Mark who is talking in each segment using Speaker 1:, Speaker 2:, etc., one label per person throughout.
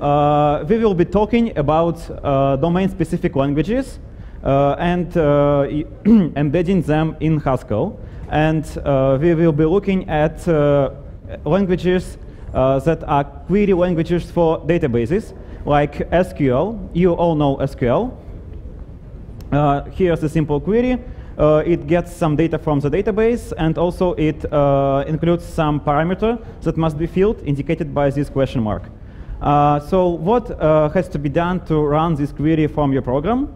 Speaker 1: Uh, we will be talking about uh, domain-specific languages uh, and uh, embedding them in Haskell. And uh, we will be looking at uh, languages that are query languages for databases, like SQL. You all know SQL. here's a simple query. It gets some data from the database, and also it includes some parameter that must be filled, indicated by this question mark. Uh, so what uh, has to be done to run this query from your program?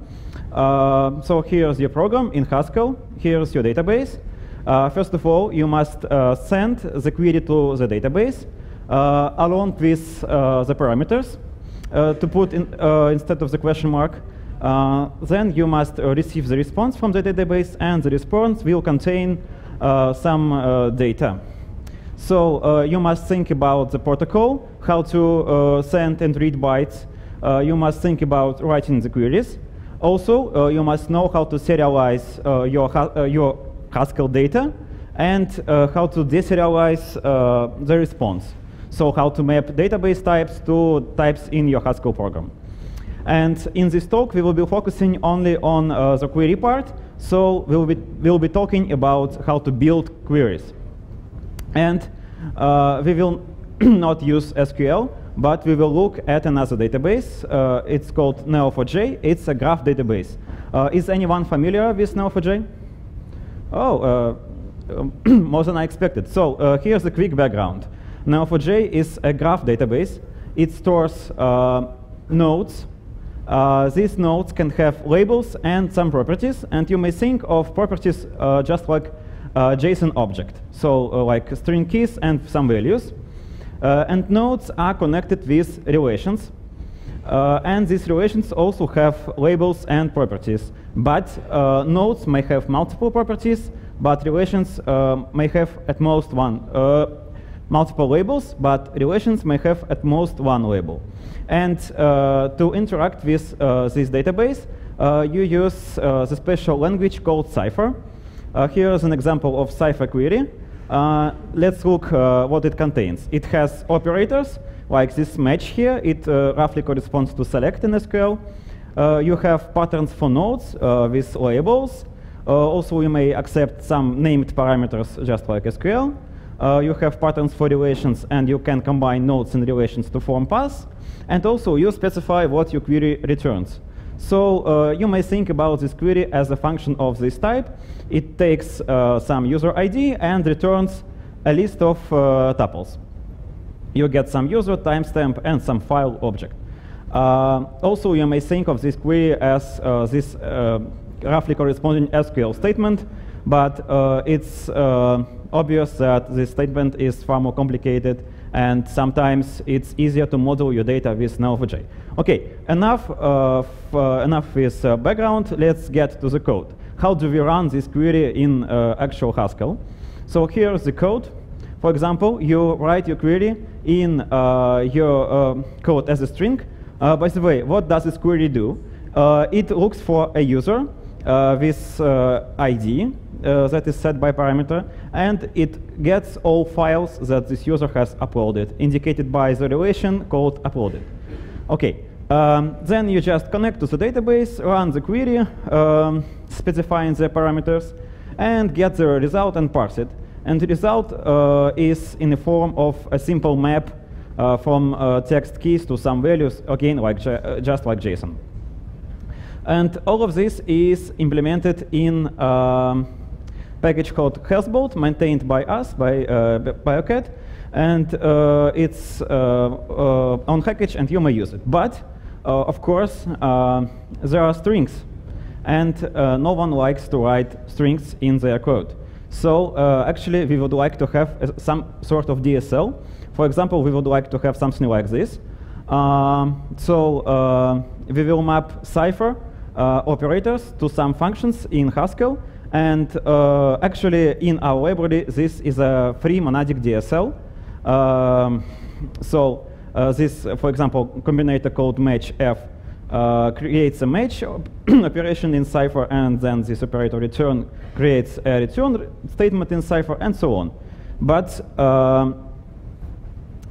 Speaker 1: Uh, so here's your program in Haskell. Here's your database. First of all, you must send the query to the database along with the parameters to put in, instead of the question mark. Uh, then you must uh, receive the response from the database, and the response will contain uh, some data. So uh, you must think about the protocol, how to uh, send and read bytes. Uh, you must think about writing the queries. Also, you must know how to serialize your, your Haskell data and how to deserialize the response. So how to map database types to types in your Haskell program. And in this talk, we will be focusing only on uh, the query part. So we'll be, we'll be talking about how to build queries. And uh, we will not use SQL, but we will look at another database. Uh, it's called Neo4j. It's a graph database. Uh, is anyone familiar with Neo4j? Oh, uh, more than I expected. So uh, here's a quick background. Neo4j is a graph database. It stores nodes uh, these nodes can have labels and some properties, and you may think of properties just like JSON object, so uh, like string keys and some values. Uh, and nodes are connected with relations, uh, and these relations also have labels and properties. But uh, nodes may have multiple properties, but relations may have at most one multiple labels, but relations may have at most one label. And uh, to interact with uh, this database, uh, you use the special language called Cypher. Here is an example of Cypher query. let's look what it contains. It has operators, like this match here. It roughly corresponds to select in SQL. Uh, you have patterns for nodes uh, with labels. Uh, also, you may accept some named parameters just like SQL. you have patterns for relations, and you can combine nodes and relations to form paths. And also, you specify what your query returns. So uh, you may think about this query as a function of this type. It takes uh, some user ID and returns a list of uh, tuples. You get some user timestamp and some file object. Uh, also, you may think of this query as uh, this uh, roughly corresponding SQL statement, but it's obvious that this statement is far more complicated and sometimes it's easier to model your data with Neo4j. Okay, enough, uh, uh, enough with uh, background, let's get to the code. How do we run this query in uh, actual Haskell? So here's the code. For example, you write your query in uh, your uh, code as a string. by the way, what does this query do? it looks for a user with ID, uh, that is set by parameter, and it gets all files that this user has uploaded, indicated by the relation called uploaded. Okay, um, then you just connect to the database, run the query, um, specifying the parameters, and get the result and parse it. And the result uh, is in the form of a simple map uh, from uh, text keys to some values, again, like uh, just like JSON. And all of this is implemented in um, package called hasbolt, maintained by us, by uh, Biocad, and uh, it's uh, uh, on Hackage, and you may use it. But, uh, of course, there are strings, and no one likes to write strings in their code. So actually, we would like to have some sort of DSL. For example, we would like to have something like this. Um, so we will map Cypher uh, operators to some functions in Haskell, and uh, actually, in our library, this is a free monadic DSL. Um, so uh, this, for example, combinator called match f uh, creates a match operation in Cypher, and then this operator return creates a return statement in Cypher, and so on. But um,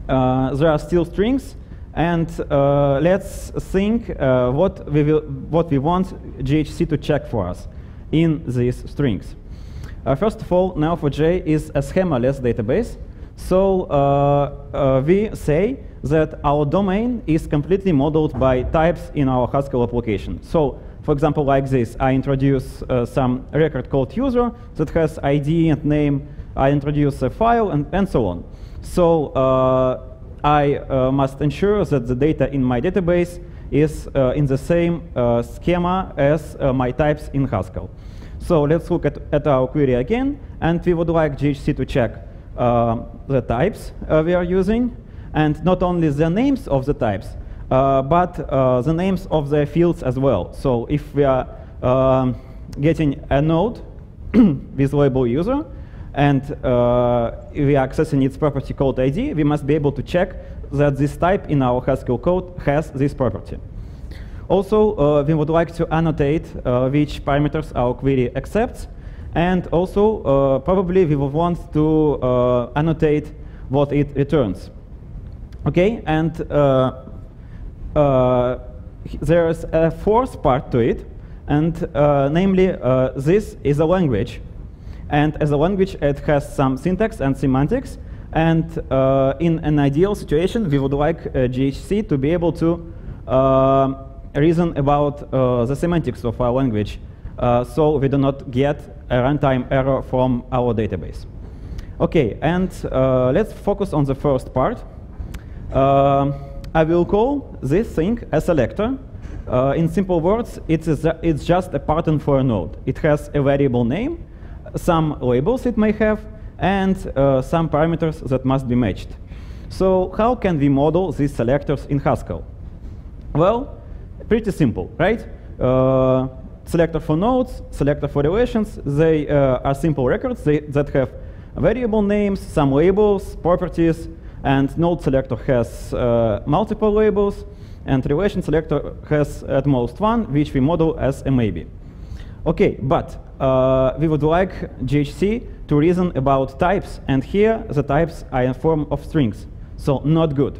Speaker 1: uh, there are still strings, And uh, let's think uh, what, we will, what we want GHC to check for us in these strings. Uh, first of all, Neo4j is a schemaless database. So uh, uh, we say that our domain is completely modeled by types in our Haskell application. So for example, like this, I introduce uh, some record called user that has ID and name. I introduce a file and, and so on. So uh, I uh, must ensure that the data in my database is uh, in the same uh, schema as uh, my types in Haskell. So let's look at, at our query again, and we would like GHC to check the types we are using, and not only the names of the types, but the names of the fields as well. So if we are um, getting a node with label user, and uh, we are accessing its property called ID, we must be able to check that this type in our Haskell code has this property. Also, uh, we would like to annotate uh, which parameters our query accepts, and also uh, probably we will want to annotate what it returns. Okay, and uh, there's a fourth part to it, and uh, namely, uh, this is a language. And as a language, it has some syntax and semantics. And uh, in an ideal situation, we would like uh, GHC to be able to uh, reason about the semantics of our language, so we do not get a runtime error from our database. Okay, and let's focus on the first part. I will call this thing a selector. Uh, in simple words, it's, a, it's just a pattern for a node. It has a variable name, some labels it may have, and uh, some parameters that must be matched. So how can we model these selectors in Haskell? Well, pretty simple, right? Uh, selector for nodes, selector for relations, they uh, are simple records they, that have variable names, some labels, properties, and node selector has uh, multiple labels, and relation selector has at most one, which we model as a maybe. Okay, but uh, we would like GHC to reason about types, and here the types are in form of strings, so not good.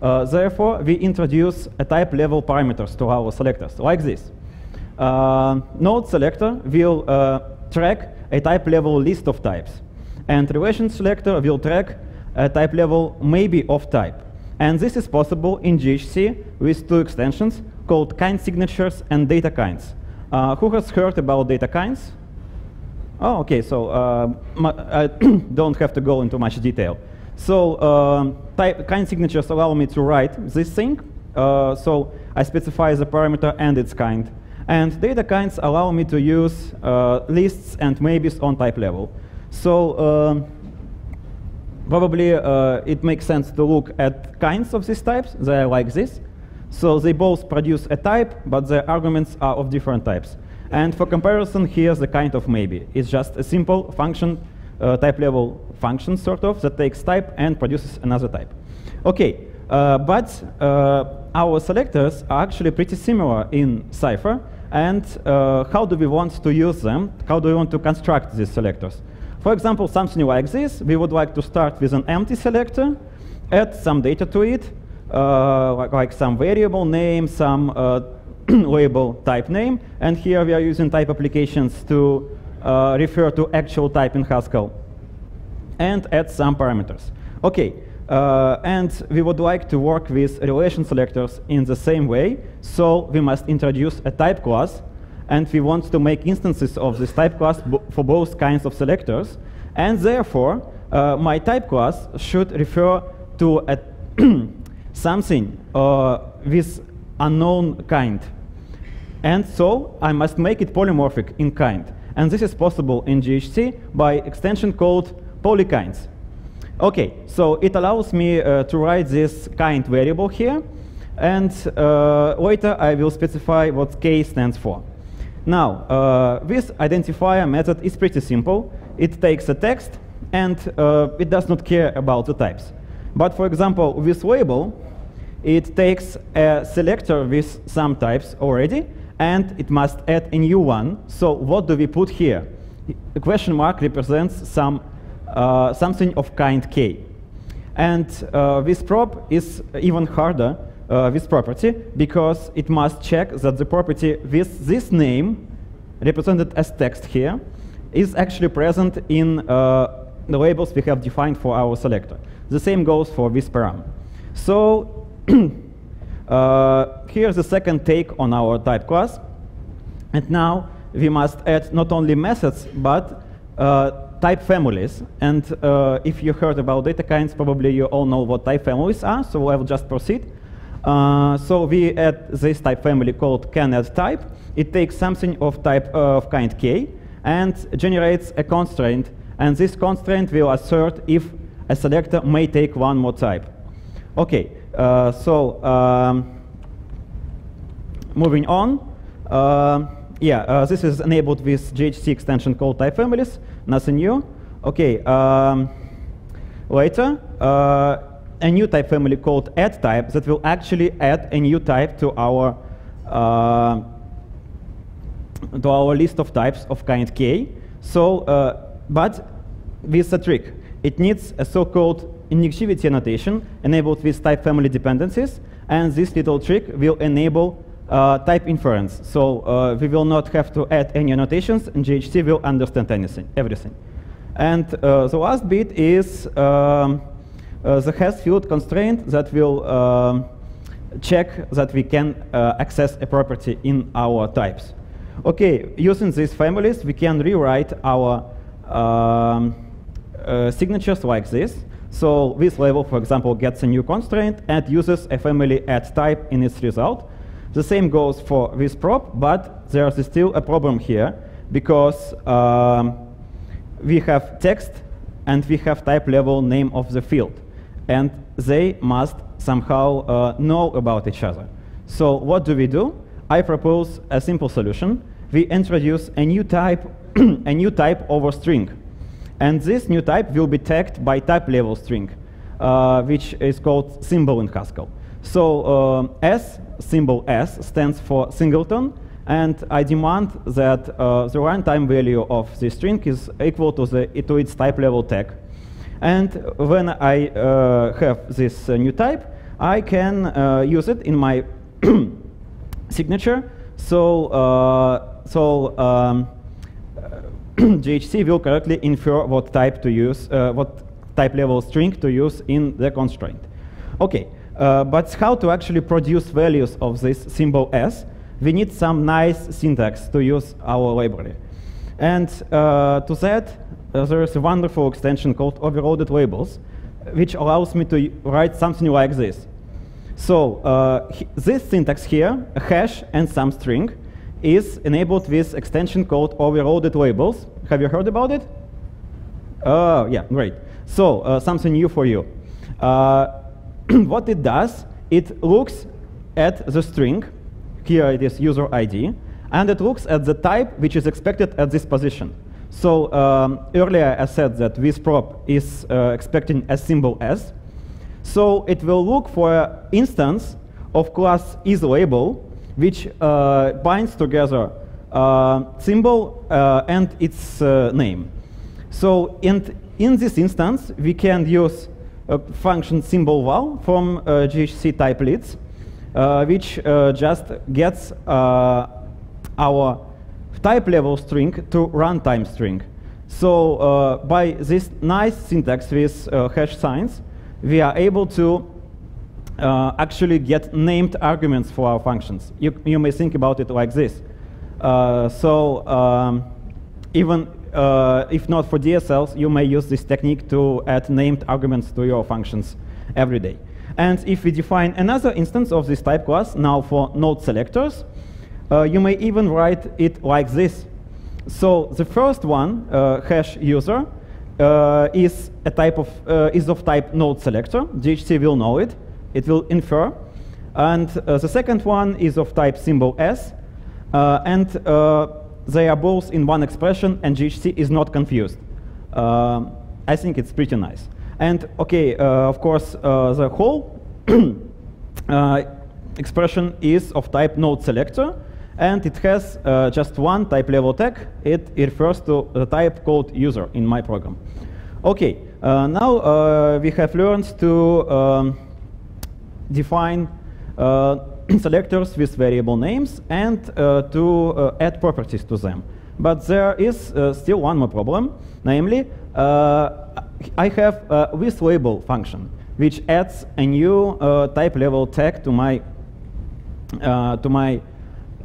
Speaker 1: Uh, therefore, we introduce a type level parameters to our selectors, like this. Uh, node selector will uh, track a type level list of types, and relation selector will track a type level maybe of type. And this is possible in GHC with two extensions called kind signatures and data kinds. Uh, who has heard about data kinds? Oh, okay, so uh, I don't have to go into much detail. So uh, type, kind signatures allow me to write this thing. Uh, so I specify the parameter and its kind. And data kinds allow me to use uh, lists and maybes on type level. So um, probably uh, it makes sense to look at kinds of these types. They are like this. So they both produce a type, but the arguments are of different types. And for comparison, here's the kind of maybe. It's just a simple function, uh, type level function sort of, that takes type and produces another type. Okay, uh, but uh, our selectors are actually pretty similar in Cypher. And uh, how do we want to use them? How do we want to construct these selectors? For example, something like this, we would like to start with an empty selector, add some data to it, like, like, some variable name, some uh, label type name, and here we are using type applications to uh, refer to actual type in Haskell, and add some parameters. Okay, uh, and we would like to work with relation selectors in the same way, so we must introduce a type class and we want to make instances of this type class for both kinds of selectors. And therefore, uh, my type class should refer to a something uh, with unknown kind. And so I must make it polymorphic in kind. And this is possible in GHC by extension called polykinds. Okay, so it allows me uh, to write this kind variable here. And uh, later I will specify what k stands for. Now, uh, this identifier method is pretty simple. It takes a text and uh, it does not care about the types. But for example, with label, it takes a selector with some types already and it must add a new one. So what do we put here? The question mark represents some, uh, something of kind k. And uh, this prop is even harder, uh, this property, because it must check that the property with this name, represented as text here, is actually present in uh, the labels we have defined for our selector. The same goes for this param. So uh, here's the second take on our type class. And now we must add not only methods, but uh, type families. And uh, if you heard about data kinds, probably you all know what type families are, so I will just proceed. Uh, so we add this type family called CanAddType. It takes something of type uh, of kind k and generates a constraint. And this constraint will assert if a selector may take one more type. Okay, uh, so um, moving on. Uh, yeah, uh, this is enabled with GHC extension called type families, nothing new. Okay, um, later, uh, a new type family called add type that will actually add a new type to our uh, to our list of types of kind k. So, uh, but with a trick. It needs a so-called injectivity annotation enabled with type family dependencies, and this little trick will enable uh, type inference. So uh, we will not have to add any annotations, and GHC will understand anything, everything. And uh, the last bit is um, uh, the has field constraint that will um, check that we can uh, access a property in our types. Okay, using these families, we can rewrite our um, uh, signatures like this. So this label, for example, gets a new constraint and uses a family add type in its result. The same goes for this prop, but there's still a problem here because um, we have text and we have type level name of the field. And they must somehow uh, know about each other. So what do we do? I propose a simple solution. We introduce a new type, a new type over string. And this new type will be tagged by type level string, uh, which is called symbol in Haskell. So uh, S symbol S stands for singleton, and I demand that uh, the runtime value of the string is equal to, the, to its type level tag. And when I uh, have this uh, new type, I can uh, use it in my signature. So, so um, GHC will correctly infer what type to use, uh, what type level string to use in the constraint. Okay, uh, but how to actually produce values of this symbol s? We need some nice syntax to use our library. And uh, to that, uh, there is a wonderful extension called overloaded labels, which allows me to write something like this. So uh, this syntax here, a hash and some string, is enabled with extension called overloaded labels. Have you heard about it? Oh, yeah, great. So uh, something new for you. Uh, what it does, it looks at the string, here it is user ID, and it looks at the type which is expected at this position. So um, earlier I said that this prop is uh, expecting a symbol s. So it will look for an instance of class isLabel, which uh, binds together uh, symbol uh, and its name. So in, in this instance, we can use a function symbol val from GHC TypeLits, which just gets our type level string to runtime string. So uh, by this nice syntax with uh, hash signs, we are able to uh, actually get named arguments for our functions. You, you may think about it like this. so um, even uh, if not for DSLs, you may use this technique to add named arguments to your functions every day. And if we define another instance of this type class, now for node selectors, uh, you may even write it like this. So the first one, uh, hash user, uh, is a type of uh, is of type node selector. GHC will know it. It will infer. And uh, the second one is of type symbol s. and they are both in one expression and GHC is not confused. Uh, I think it's pretty nice. And okay, uh, of course, uh, the whole uh, expression is of type node selector, and it has uh, just one type level tag. It, refers to the type called user in my program. Okay, uh, now uh, we have learned to um, define uh, selectors with variable names and uh, to uh, add properties to them. But there is uh, still one more problem, namely, I have a with label function, which adds a new type level tag to my to my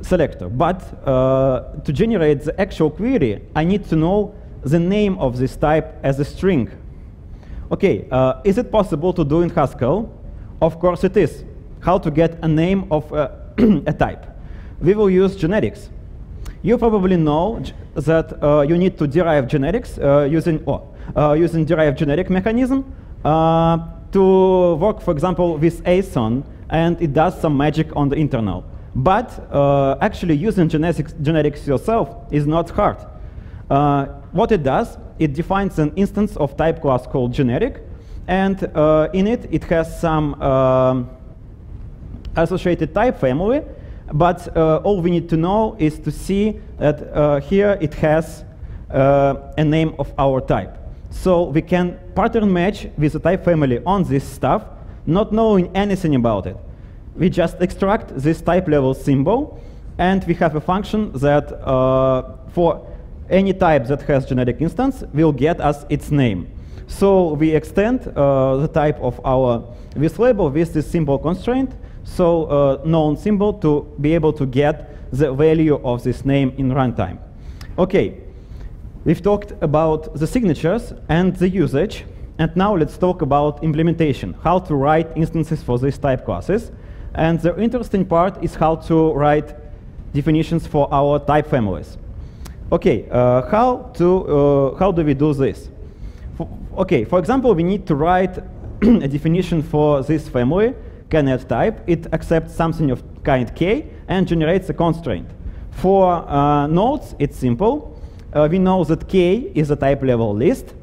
Speaker 1: selector. But to generate the actual query, I need to know the name of this type as a string. Okay, uh, is it possible to do in Haskell? Of course it is. How to get a name of uh, a type? We will use generics. You probably know that uh, you need to derive generics uh, using, oh, uh, using derive generic mechanism uh, to work, for example, with Aeson, and it does some magic on the internal. But actually using genetics, generics yourself is not hard. Uh, what it does, it defines an instance of type class called generic, and uh, in it, it has some um, associated type family, but uh, all we need to know is to see that uh, here it has uh, a name of our type. So we can pattern match with the type family on this stuff, not knowing anything about it. We just extract this type level symbol, and we have a function that uh, for any type that has generic instance will get us its name. So we extend uh, the type of our with label with this symbol constraint, so uh, known symbol to be able to get the value of this name in runtime. Okay, we've talked about the signatures and the usage, and now let's talk about implementation, how to write instances for these type classes. And the interesting part is how to write definitions for our type families. Okay, uh, how, to, uh, how do we do this? Okay, for example, we need to write a definition for this family, CanAddType. It accepts something of kind k and generates a constraint. For uh, nodes, it's simple. Uh, we know that k is a type level list,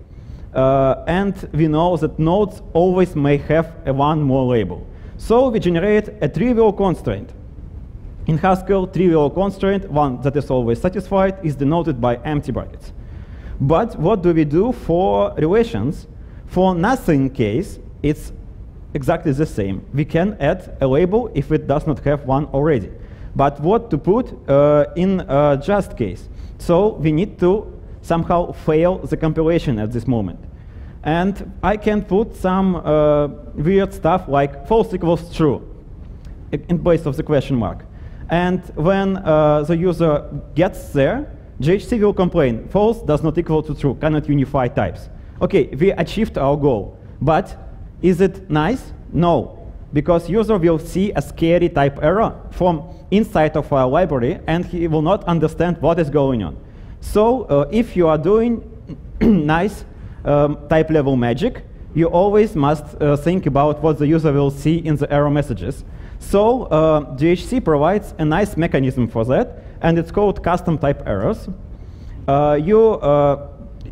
Speaker 1: uh, and we know that nodes always may have a one more label. So we generate a trivial constraint. In Haskell, trivial constraint, one that is always satisfied, is denoted by empty brackets. But what do we do for relations? For nothing case, it's exactly the same. We can add a label if it does not have one already. But what to put uh, in just case? So we need to somehow fail the compilation at this moment. And I can put some uh, weird stuff like false equals true in place of the question mark. And when uh, the user gets there, GHC will complain, false does not equal to true, cannot unify types. Okay, we achieved our goal. But is it nice? No, because user will see a scary type error from inside of our library, and he will not understand what is going on. So uh, if you are doing nice um, type level magic, you always must uh, think about what the user will see in the error messages. So uh, GHC provides a nice mechanism for that, and it's called custom type errors. Uh, you uh,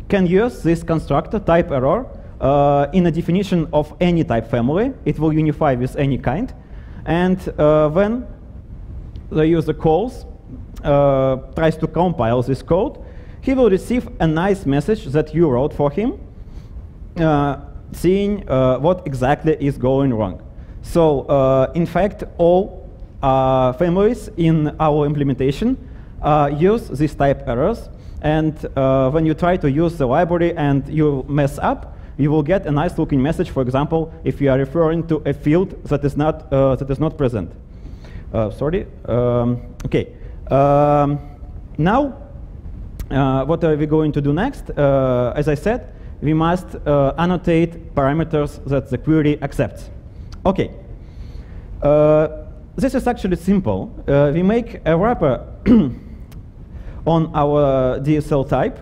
Speaker 1: can use this constructor type error uh, in a definition of any type family. It will unify with any kind. And uh, when the user calls, uh, tries to compile this code, he will receive a nice message that you wrote for him, seeing what exactly is going wrong. So uh, in fact, all uh, families in our implementation uh, use these type errors. And uh, when you try to use the library and you mess up, you will get a nice looking message, for example, if you are referring to a field that is not, uh, that is not present. Uh, sorry. Um, OK. Um, now, what are we going to do next? as I said, we must annotate parameters that the query accepts. Okay. Uh, this is actually simple. Uh, we make a wrapper on our DSL type,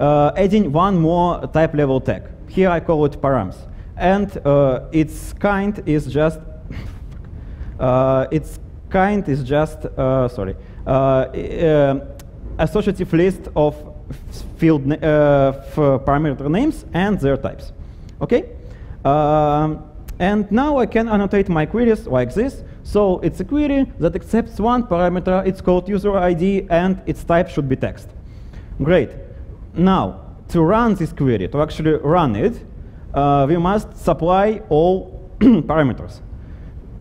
Speaker 1: uh, adding one more type level tag. Here I call it params. And uh, its kind is just, uh, its kind is just, uh, sorry, associative list of field parameter names and their types. Okay? Um, and now I can annotate my queries like this. So it's a query that accepts one parameter, it's called user ID, and its type should be text. Great. Now, to run this query, to actually run it, uh, we must supply all parameters.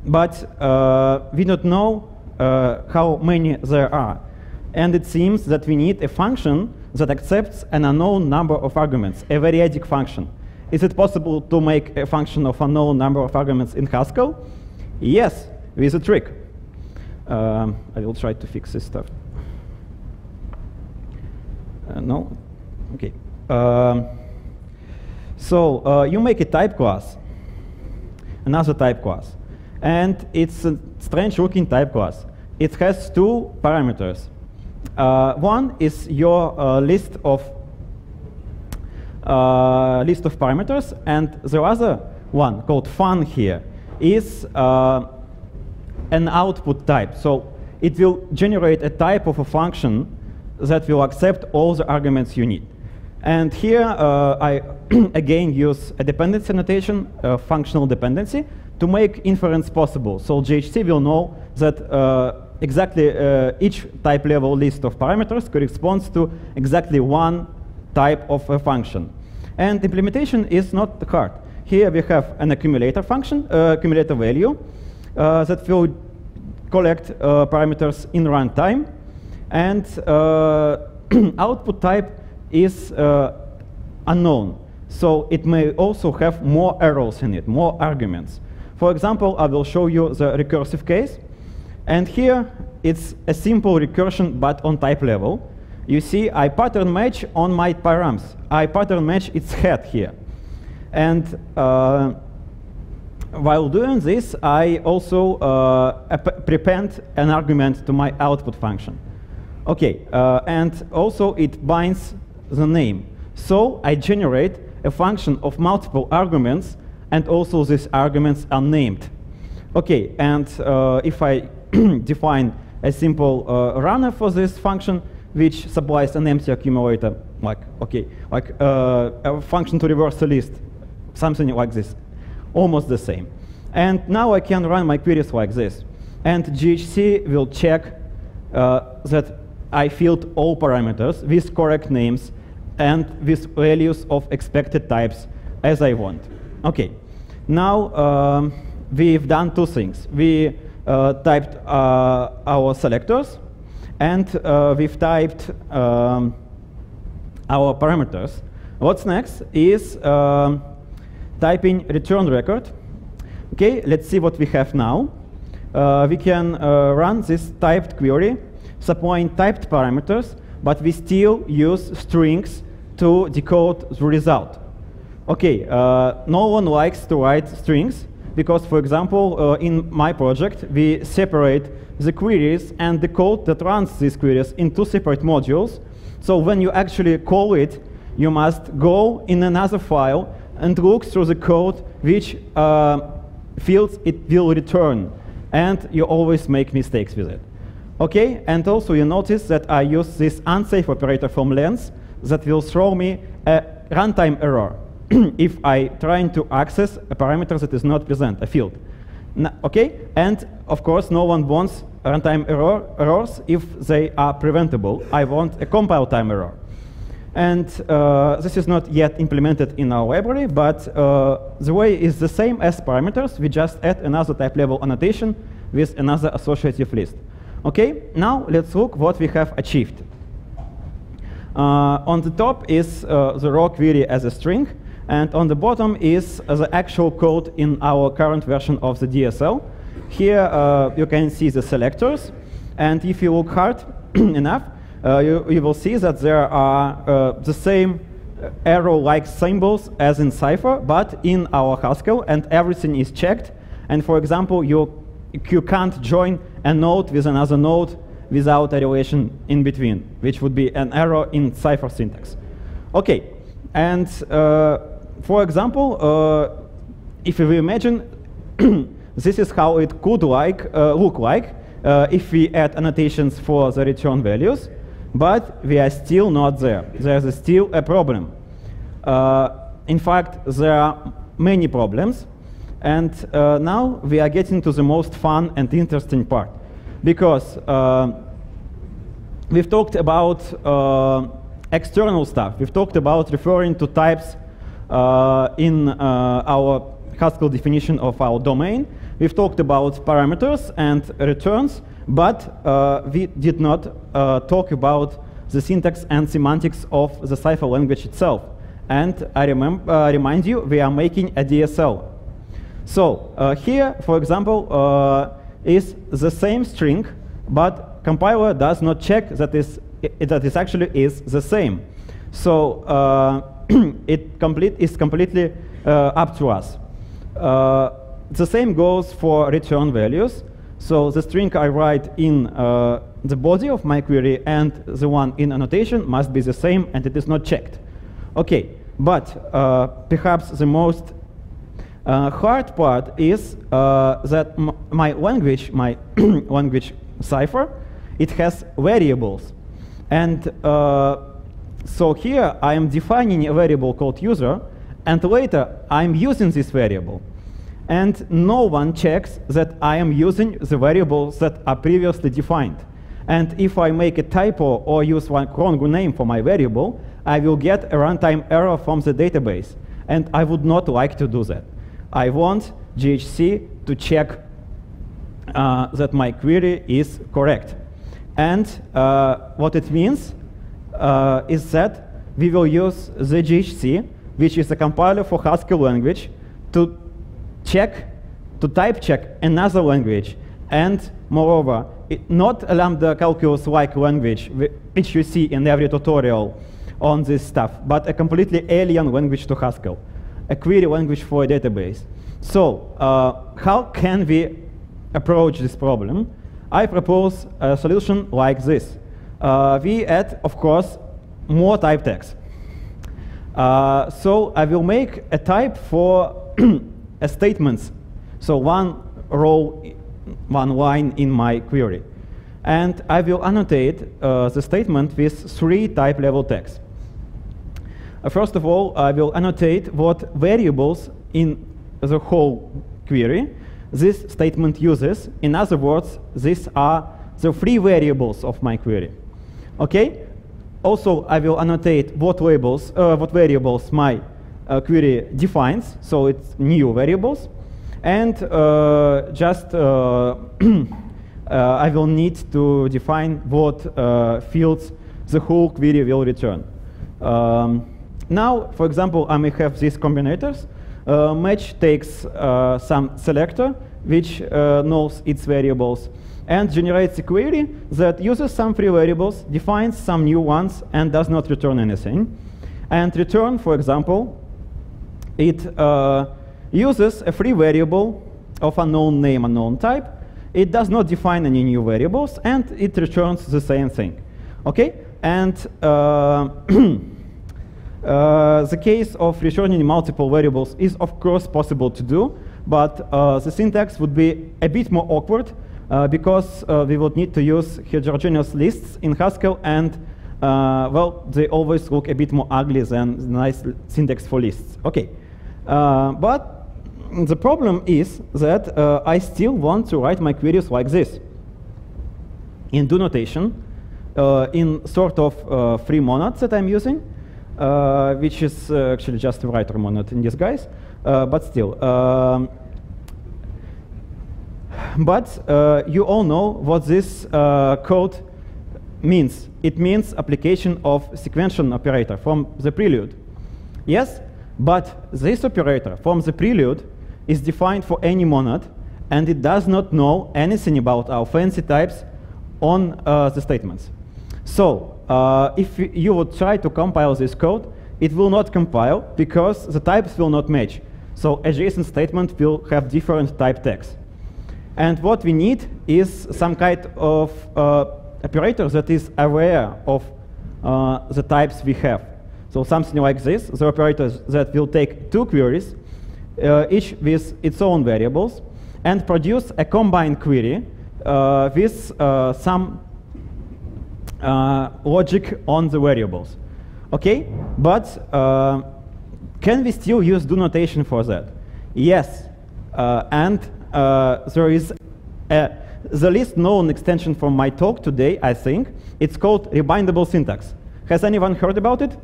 Speaker 1: But uh, we don't know uh, how many there are. And it seems that we need a function that accepts an unknown number of arguments, a variadic function. Is it possible to make a function of unknown number of arguments in Haskell? Yes, with a trick. Um, I will try to fix this stuff. Uh, no? Okay. Um, so uh, you make a type class, another type class. And it's a strange looking type class. It has two parameters. Uh, one is your uh, list of uh, list of parameters, and the other one called fun here is uh, an output type. So it will generate a type of a function that will accept all the arguments you need. And here uh, I again use a dependency notation, a functional dependency, to make inference possible. So GHC will know that uh, exactly uh, each type level list of parameters corresponds to exactly one type of a function. And implementation is not hard. Here we have an accumulator function, uh, accumulator value, that will collect uh, parameters in runtime. And uh, output type is uh, unknown. So it may also have more errors in it, more arguments. For example, I will show you the recursive case. And here, it's a simple recursion, but on type level. You see, I pattern match on my params. I pattern match its head here. And uh, while doing this, I also uh, prepend an argument to my output function. Okay, uh, and also it binds the name. So I generate a function of multiple arguments, and also these arguments are named. Okay, and uh, if I define a simple uh, runner for this function, which supplies an empty accumulator, like, okay, like uh, a function to reverse a list, something like this, almost the same. And now I can run my queries like this. And GHC will check uh, that I filled all parameters with correct names and with values of expected types as I want. Okay, now um, we've done two things. We uh, typed uh, our selectors, and uh, we've typed um, our parameters. What's next is um, typing return record. Okay, let's see what we have now. Uh, we can uh, run this typed query, supplying typed parameters, but we still use strings to decode the result. Okay, uh, no one likes to write strings, because, for example, uh, in my project, we separate the queries and the code that runs these queries in two separate modules. So when you actually call it, you must go in another file and look through the code which uh, fields it will return. And you always make mistakes with it. Okay, and also you notice that I use this unsafe operator from lens that will throw me a runtime error. if I trying to access a parameter that is not present, a field. Okay, and of course no one wants runtime error, errors if they are preventable. I want a compile time error. And uh, this is not yet implemented in our library, but uh, the way is the same as parameters. We just add another type level annotation with another associative list. Okay, now let's look what we have achieved. Uh, on the top is uh, the raw query as a string. And on the bottom is uh, the actual code in our current version of the DSL. Here uh, you can see the selectors. And if you look hard enough, you, you, will see that there are uh, the same uh, arrow-like symbols as in Cypher, but in our Haskell, and everything is checked. And for example, you, you can't join a node with another node without a relation in between, which would be an error in Cypher syntax. Okay, and uh, for example, uh, if we imagine this is how it could like uh, look like uh, if we add annotations for the return values, but we are still not there. There's still a problem. Uh, in fact, there are many problems, and uh, now we are getting to the most fun and interesting part, because uh, we've talked about external stuff. We've talked about referring to types uh, in uh, our Haskell definition of our domain. We've talked about parameters and returns, but uh, we did not uh, talk about the syntax and semantics of the Cypher language itself. And I uh, remind you, we are making a DSL. So uh, here, for example, uh, is the same string, but compiler does not check that is that is actually is the same. So uh, it complete is completely up to us. the same goes for return values. So the string I write in uh, the body of my query and the one in annotation must be the same and it is not checked. Okay, but uh, perhaps the most uh, hard part is uh, that my language, my language Cypher, it has variables. And uh, so here I am defining a variable called user, and later I'm using this variable and no one checks that I am using the variables that are previously defined. And if I make a typo or use one wrong name for my variable, I will get a runtime error from the database. And I would not like to do that. I want GHC to check uh, that my query is correct. And uh, what it means uh, is that we will use the GHC, which is a compiler for Haskell language, to check, to type check another language. And moreover, it, not a lambda calculus-like language, which you see in every tutorial on this stuff, but a completely alien language to Haskell, a query language for a database. So uh, how can we approach this problem? I propose a solution like this. Uh, we add, of course, more type tags. Uh, so I will make a type for a statements. So one row, one line in my query. And I will annotate uh, the statement with three type level tags. Uh, first of all, I will annotate what variables in the whole query this statement uses. In other words, these are the free variables of my query. Okay? Also, I will annotate what labels, uh, what variables my uh, query defines, so it's new variables. And uh, just uh, I will need to define what fields the whole query will return. Um, now, for example, I may have these combinators. Uh, match takes uh, some selector, which uh, knows its variables, and generates a query that uses some free variables, defines some new ones, and does not return anything. And return, for example, it uh, uses a free variable of unknown name, unknown type. It does not define any new variables, and it returns the same thing. Okay? And uh, uh, the case of returning multiple variables is, of course, possible to do, but uh, the syntax would be a bit more awkward uh, because uh, we would need to use heterogeneous lists in Haskell, and well, they always look a bit more ugly than nice syntax for lists. Okay. Uh, but the problem is that uh, I still want to write my queries like this. In do notation, uh, in sort of uh, free monads that I'm using, uh, which is actually just a writer monad in disguise, but still. Um, but you all know what this code means. It means application of sequential operator from the prelude. Yes, but this operator from the prelude is defined for any monad, and it does not know anything about our fancy types on uh, the statements. So uh, if you would try to compile this code, it will not compile because the types will not match. So a JSON statement will have different type tags. And what we need is some kind of uh, operator that is aware of uh, the types we have. So something like this, the operators that will take two queries, uh, each with its own variables, and produce a combined query uh, with uh, some uh, logic on the variables. Okay, but uh, can we still use do notation for that? Yes, uh, and there is a, the least known extension from my talk today, I think. It's called rebindable syntax. Has anyone heard about it?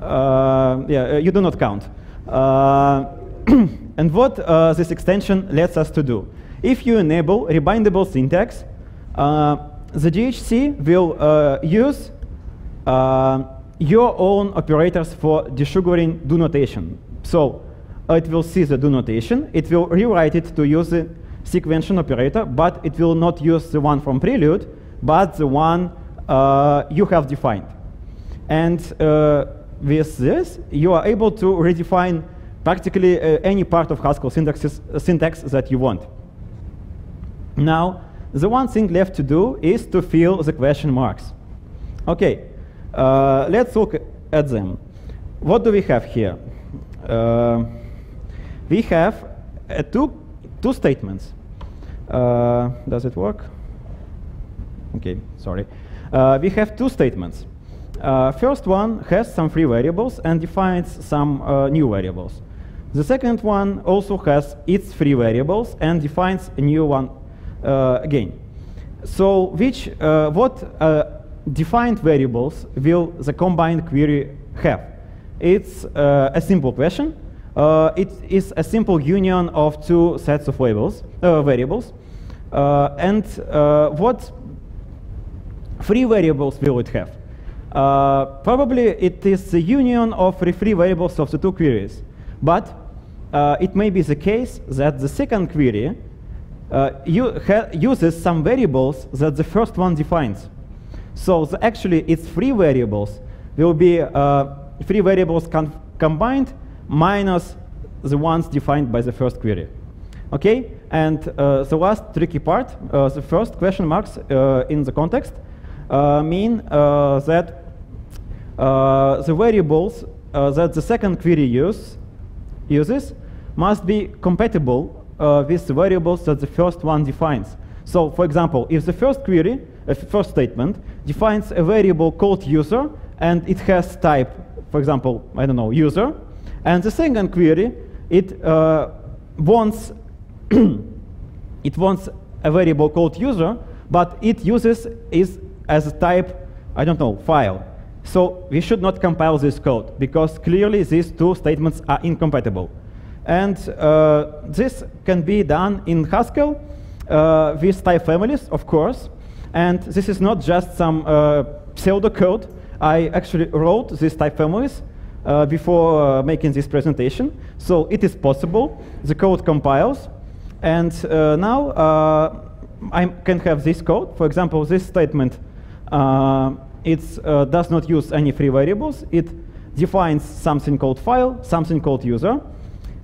Speaker 1: Uh, yeah, you do not count. Uh, and what uh, this extension lets us to do. If you enable rebindable syntax, uh, the GHC will uh, use uh, your own operators for desugaring do notation. So it will see the do notation, it will rewrite it to use the sequential operator, but it will not use the one from Prelude, but the one uh, you have defined. And uh, with this, you are able to redefine practically uh, any part of Haskell syntaxes, syntax that you want. Now, the one thing left to do is to fill the question marks. Okay, uh, let's look at them. What do we have here? Uh, we have uh, two, two statements. Uh, does it work? Okay, sorry. Uh, we have two statements. Uh, first one has some free variables and defines some new variables. The second one also has its free variables and defines a new one uh, again. So which, uh, what uh, defined variables will the combined query have? It's a simple question. it is a simple union of two sets of labels, variables. and what free variables will it have? Uh, probably it is the union of the free variables of the two queries. But uh, it may be the case that the second query uh, uses some variables that the first one defines. So the actually its free variables will be uh, free variables combined minus the ones defined by the first query. Okay, and uh, the last tricky part, uh, the first question marks uh, in the context uh, mean that the variables that the second query use, uses must be compatible uh, with the variables that the first one defines. So, for example, if the first query, uh, first statement, defines a variable called user, and it has type, for example, I don't know, user, and the second query, it uh, wants it wants a variable called user, but it uses is as a type, I don't know, file. So we should not compile this code because clearly these two statements are incompatible. And uh, this can be done in Haskell uh, with type families, of course. And this is not just some uh, pseudocode. I actually wrote these type families uh, before uh, making this presentation. So it is possible. The code compiles. And uh, now I can have this code. For example, this statement it does not use any free variables. It defines something called file, something called user.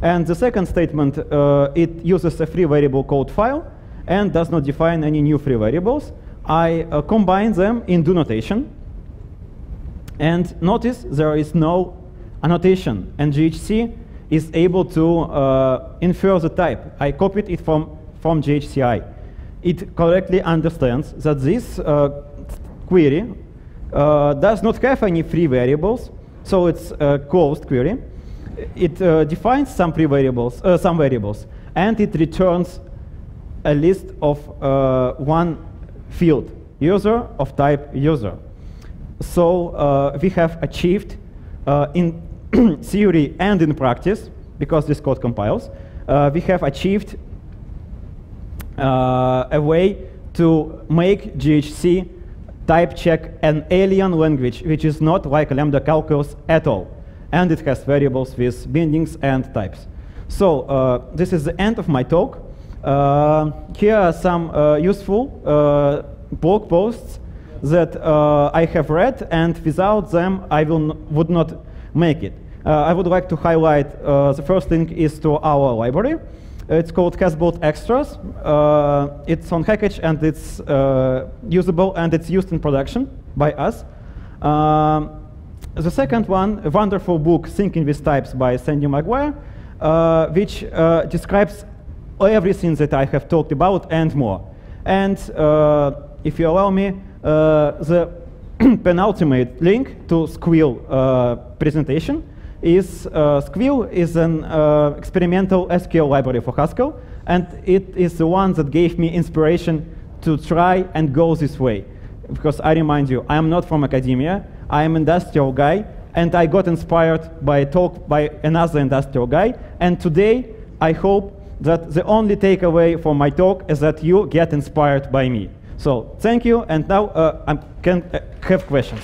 Speaker 1: And the second statement, uh, it uses a free variable called file and does not define any new free variables. I uh, combine them in do notation. And notice there is no annotation, and GHC is able to uh, infer the type. I copied it from, from GHCI. It correctly understands that this uh, query uh, does not have any free variables, so it's a closed query it uh, defines some free variables, uh, some variables, and it returns a list of uh, one field, user of type user. So uh, we have achieved uh, in theory and in practice, because this code compiles, uh, we have achieved a way to make GHC type check an alien language, which is not like Lambda calculus at all and it has variables with bindings and types. So uh, this is the end of my talk. Uh, here are some uh, useful uh, blog posts that uh, I have read, and without them I will would not make it. Uh, I would like to highlight the first link is to our library. It's called Hasbolt Extras. it's on Hackage and it's usable and it's used in production by us. Um, the second one, a wonderful book, Thinking with Types by Sandy Maguire, uh, which uh, describes everything that I have talked about and more. And uh, if you allow me, uh, the penultimate link to Squeal uh, presentation is uh, Squeal is an experimental SQL library for Haskell, and it is the one that gave me inspiration to try and go this way. Because I remind you, I am not from academia, I am industrial guy, and I got inspired by a talk by another industrial guy. And today, I hope that the only takeaway from my talk is that you get inspired by me. So thank you, and now uh, I can uh, have questions.